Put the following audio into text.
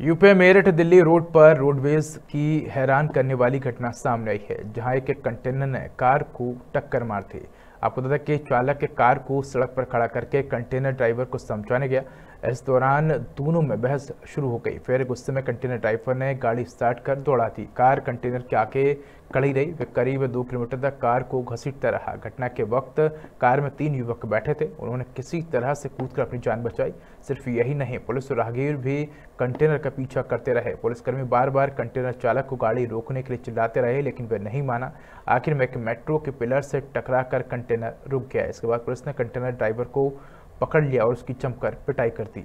UP Meerut Delhi road पर roadways की हैरान करने वाली घटना सामने आई है, जहाँ एक कंटेनर ने कार को टक्कर मार दी। आपको बता दें कि चालक के कार को सड़क पर खड़ा करके कंटेनर ड्राइवर को समझाने गया। इस दौरान दोनों में बहस शुरू हो गई। फिर गुस्से में कंटेनर ड्राइवर ने गाड़ी स्टार्ट कर दौड़ा दी। कार कंटेनर के आगे खड़ी रही। वे करीब दो किलोमीटर तक कार को घसीटता रहा। घटना के वक्त कार में तीन युवक बैठे थे। उन्होंने किसी तरह से कूदकर अपनी जान बचाई। सिर्फ़ यही नहीं, पुलिस और राहगीर भी कंटेनर का पीछा करते रहे। पुलिसकर्मी बार बार कंटेनर चालक को गाड़ी रोकने के लिए चिल्लाते रहे, लेकिन वे नहीं माना। आखिर में एक मेट्रो के पिलर से टकरा कर कंटेनर रुक गया। इसके बाद पुलिस ने कंटेनर ड्राइवर को पकड़ लिया और उसकी चमकर पिटाई कर दी।